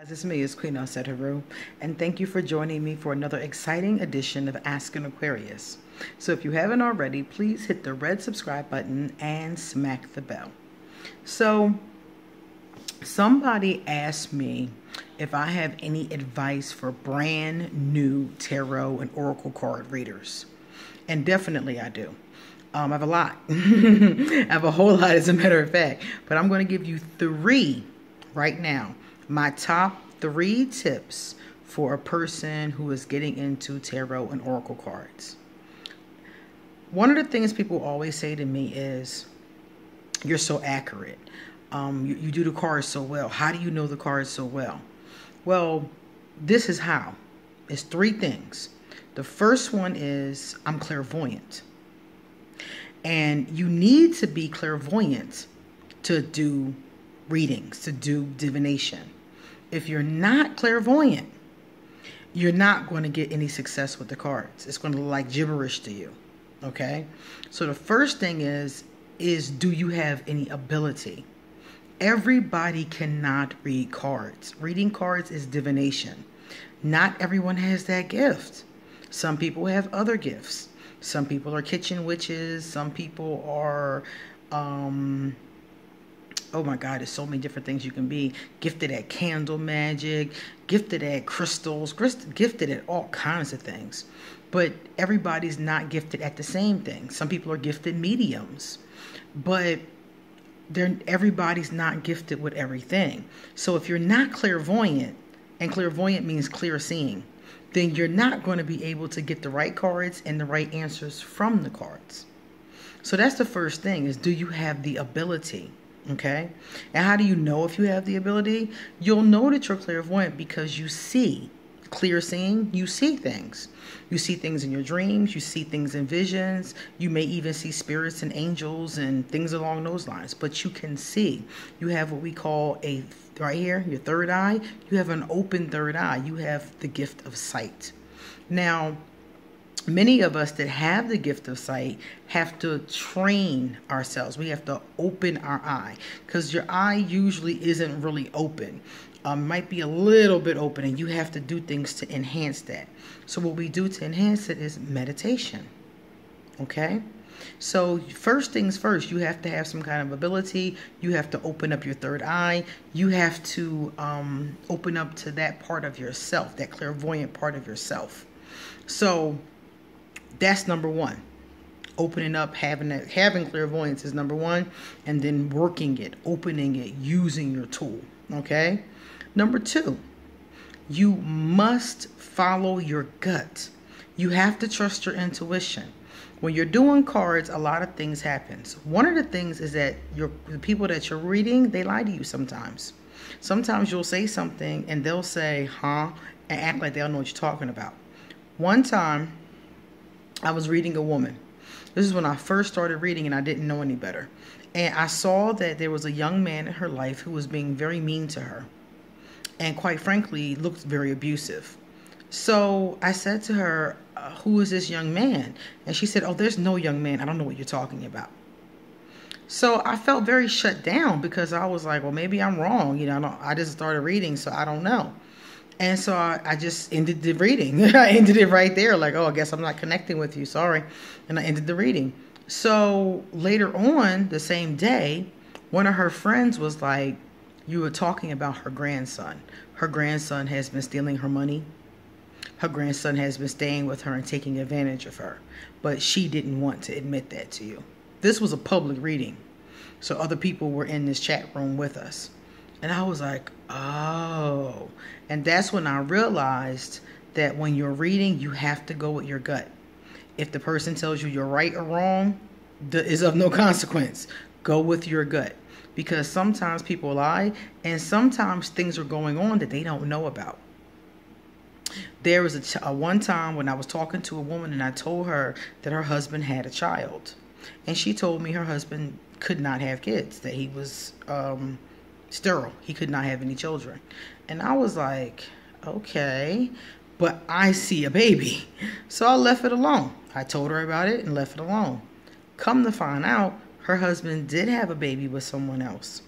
It's me, it's Queen Heru, and thank you for joining me for another exciting edition of Ask an Aquarius. So if you haven't already, please hit the red subscribe button and smack the bell. So somebody asked me if I have any advice for brand new tarot and oracle card readers. And definitely I do. Um, I have a lot. I have a whole lot as a matter of fact. But I'm going to give you three right now my top three tips for a person who is getting into tarot and oracle cards. One of the things people always say to me is, You're so accurate. Um, you, you do the cards so well. How do you know the cards so well? Well, this is how it's three things. The first one is I'm clairvoyant. And you need to be clairvoyant to do readings, to do divination if you're not clairvoyant, you're not going to get any success with the cards. It's going to look like gibberish to you. Okay? So the first thing is is do you have any ability? Everybody cannot read cards. Reading cards is divination. Not everyone has that gift. Some people have other gifts. Some people are kitchen witches. Some people are um, oh my God, there's so many different things you can be. Gifted at candle magic, gifted at crystals, gifted at all kinds of things. But everybody's not gifted at the same thing. Some people are gifted mediums, but they're, everybody's not gifted with everything. So if you're not clairvoyant, and clairvoyant means clear seeing, then you're not going to be able to get the right cards and the right answers from the cards. So that's the first thing is do you have the ability? Okay. And how do you know if you have the ability? You'll know that you're clairvoyant because you see. Clear seeing, you see things. You see things in your dreams, you see things in visions, you may even see spirits and angels and things along those lines, but you can see. You have what we call a right here, your third eye, you have an open third eye. You have the gift of sight. Now, many of us that have the gift of sight have to train ourselves. We have to open our eye because your eye usually isn't really open. Um, might be a little bit open, and you have to do things to enhance that. So, what we do to enhance it is meditation. Okay? So, first things first, you have to have some kind of ability. You have to open up your third eye. You have to um, open up to that part of yourself, that clairvoyant part of yourself. So, that's number one. Opening up, having that, having clairvoyance is number one, and then working it, opening it, using your tool. Okay. Number two, you must follow your gut. You have to trust your intuition. When you're doing cards, a lot of things happens. One of the things is that your the people that you're reading, they lie to you sometimes. Sometimes you'll say something and they'll say, huh, and act like they don't know what you're talking about. One time, I was reading a woman. This is when I first started reading and I didn't know any better. And I saw that there was a young man in her life who was being very mean to her. And quite frankly, looked very abusive. So I said to her, uh, Who is this young man? And she said, Oh, there's no young man. I don't know what you're talking about. So I felt very shut down because I was like, Well, maybe I'm wrong. You know, I, I just started reading, so I don't know. And so I, I, just ended the reading. I ended it right there, like, oh, I guess I'm not connecting with you. Sorry. And I ended the reading. So later on, the same day, one of her friends was like, You were talking about her grandson. Her grandson has been stealing her money. Her grandson has been staying with her and taking advantage of her. But she didn't want to admit that to you. This was a public reading. So other people were in this chat room with us. And I was like, oh. And that's when I realized that when you're reading, you have to go with your gut. If the person tells you you're right or wrong, is of no consequence. Go with your gut. Because sometimes people lie, and sometimes things are going on that they don't know about. There was a, a one time when I was talking to a woman, and I told her that her husband had a child, and she told me her husband could not have kids, that he was um, sterile. He could not have any children. And I was like, okay, but I see a baby. So I left it alone. I told her about it and left it alone. Come to find out, her husband did have a baby with someone else.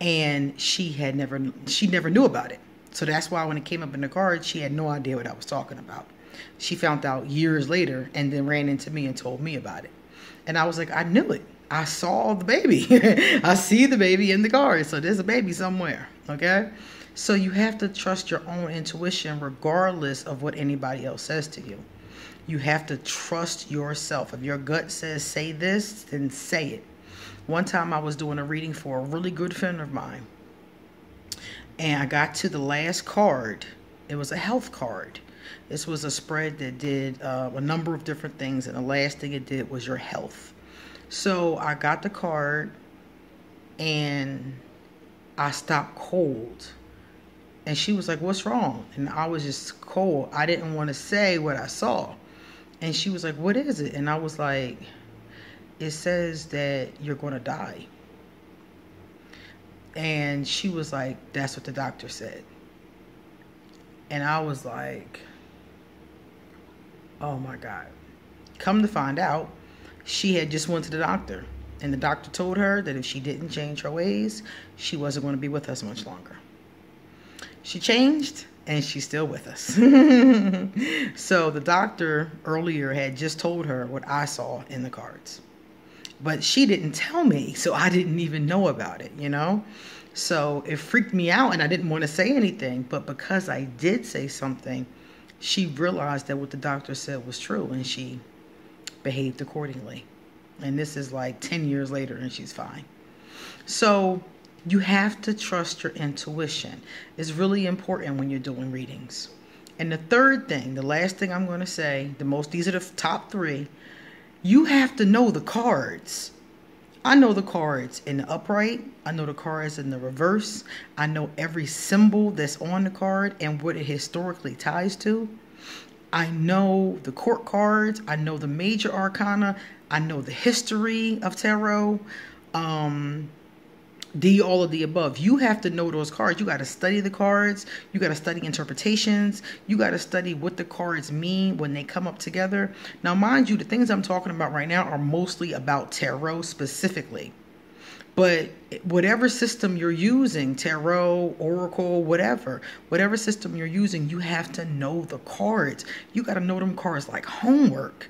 and she had never she never knew about it. So that's why when it came up in the card, she had no idea what I was talking about. She found out years later and then ran into me and told me about it. And I was like, I knew it. I saw the baby. I see the baby in the card. So there's a baby somewhere. Okay. So you have to trust your own intuition regardless of what anybody else says to you. You have to trust yourself. If your gut says say this, then say it. One time I was doing a reading for a really good friend of mine. And I got to the last card. It was a health card. This was a spread that did uh, a number of different things, and the last thing it did was your health. So I got the card and I stopped cold. And she was like, What's wrong? And I was just cold. I didn't want to say what I saw. And she was like, What is it? And I was like, It says that you're going to die. And she was like, That's what the doctor said. And I was like, Oh my God. Come to find out, she had just went to the doctor. And the doctor told her that if she didn't change her ways, she wasn't going to be with us much longer. She changed and she's still with us. so the doctor earlier had just told her what I saw in the cards. But she didn't tell me, so I didn't even know about it, you know? So it freaked me out and I didn't want to say anything. But because I did say something, she realized that what the doctor said was true and she behaved accordingly. And this is like 10 years later and she's fine. So you have to trust your intuition. It's really important when you're doing readings. And the third thing, the last thing I'm going to say, the most, these are the top three. You have to know the cards. I know the cards in the upright. I know the cards in the reverse. I know every symbol that's on the card and what it historically ties to. I know the court cards. I know the major arcana. I know the history of tarot. Um, D, all of the above. You have to know those cards. You got to study the cards. You got to study interpretations. You got to study what the cards mean when they come up together. Now, mind you, the things I'm talking about right now are mostly about tarot specifically. But whatever system you're using, tarot, oracle, whatever, whatever system you're using, you have to know the cards. You got to know them cards like homework.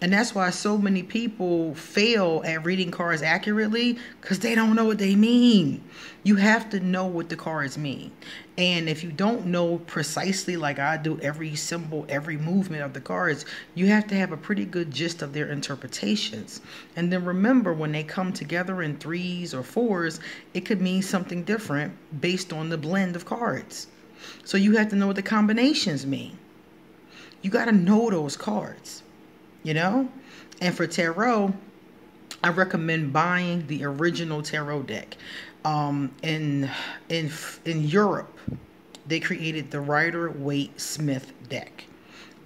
And that's why so many people fail at reading cards accurately because they don't know what they mean. You have to know what the cards mean. And if you don't know precisely, like I do, every symbol, every movement of the cards, you have to have a pretty good gist of their interpretations. And then remember, when they come together in threes or fours, it could mean something different based on the blend of cards. So you have to know what the combinations mean. You got to know those cards you know? And for tarot, I recommend buying the original tarot deck. Um, in in in Europe, they created the Rider Waite Smith deck.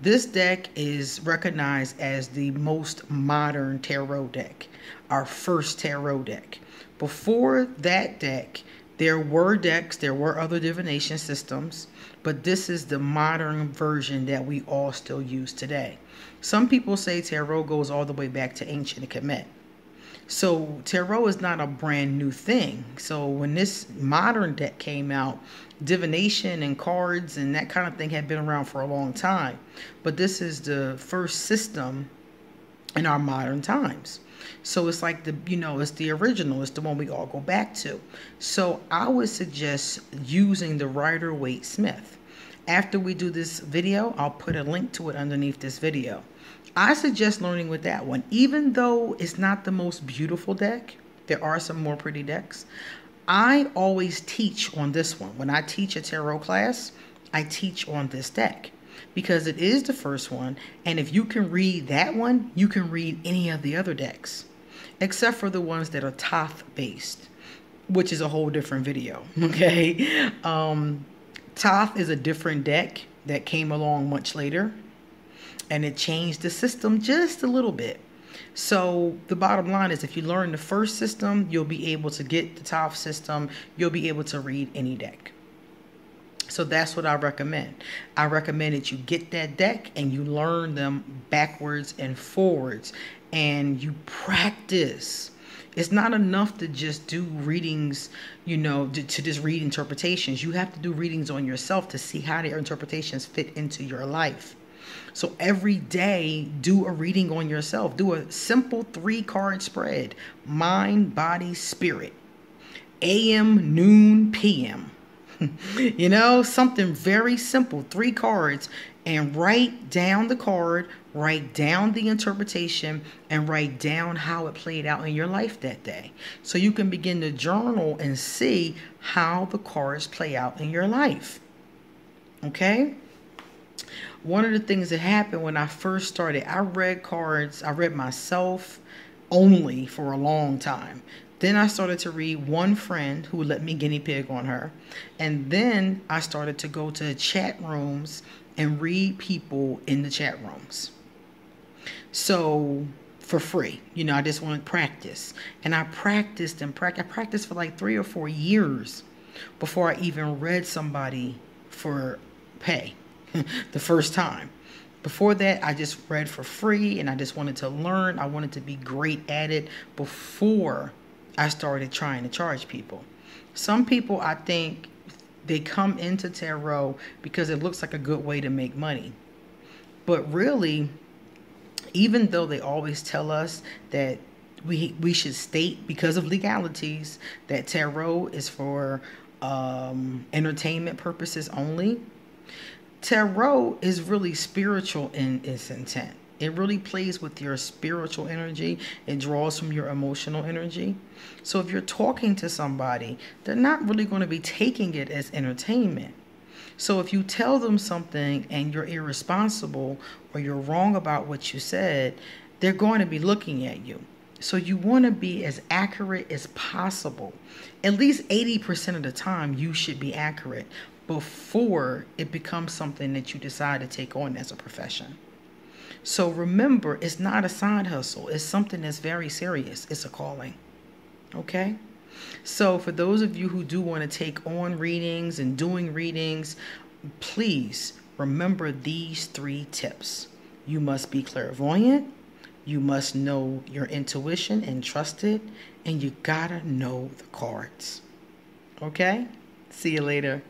This deck is recognized as the most modern tarot deck, our first tarot deck. Before that deck, there were decks, there were other divination systems, but this is the modern version that we all still use today. Some people say tarot goes all the way back to ancient Kemet. So tarot is not a brand new thing. So when this modern deck came out, divination and cards and that kind of thing had been around for a long time. But this is the first system in our modern times. So it's like the, you know, it's the original, it's the one we all go back to. So I would suggest using the Rider Waite Smith. After we do this video, I'll put a link to it underneath this video. I suggest learning with that one. Even though it's not the most beautiful deck, there are some more pretty decks. I always teach on this one. When I teach a tarot class, I teach on this deck because it is the first one. And if you can read that one, you can read any of the other decks, except for the ones that are Thoth based, which is a whole different video. Okay. Um, Thoth is a different deck that came along much later and it changed the system just a little bit. So the bottom line is if you learn the first system, you'll be able to get the Thoth system, you'll be able to read any deck. So that's what I recommend. I recommend that you get that deck and you learn them backwards and forwards and you practice. It's not enough to just do readings, you know, to, to, just read interpretations. You have to do readings on yourself to see how their interpretations fit into your life. So every day, do a reading on yourself. Do a simple three card spread mind, body, spirit. AM, noon, PM. you know, something very simple, three cards, and write down the card, write down the interpretation, and write down how it played out in your life that day. So you can begin to journal and see how the cards play out in your life. Okay? One of the things that happened when I first started, I read cards, I read myself only for a long time. Then I started to read one friend who let me guinea pig on her. And then I started to go to chat rooms and read people in the chat rooms. So for free, you know, I just want to practice. And I practiced and practiced. I practiced for like three or four years before I even read somebody for pay the first time. Before that, I just read for free and I just wanted to learn. I wanted to be great at it before I started trying to charge people. Some people, I think, they come into tarot because it looks like a good way to make money. But really, even though they always tell us that we we should state because of legalities that tarot is for um, entertainment purposes only, tarot is really spiritual in its intent. It really plays with your spiritual energy. It draws from your emotional energy. So if you're talking to somebody, they're not really going to be taking it as entertainment. So if you tell them something and you're irresponsible or you're wrong about what you said, they're going to be looking at you. So you want to be as accurate as possible. At least 80% of the time, you should be accurate before it becomes something that you decide to take on as a profession. So remember, it's not a side hustle, it's something that's very serious. It's a calling. Okay? So, for those of you who do want to take on readings and doing readings, please remember these three tips. You must be clairvoyant, you must know your intuition and trust it, and you gotta know the cards. Okay? See you later.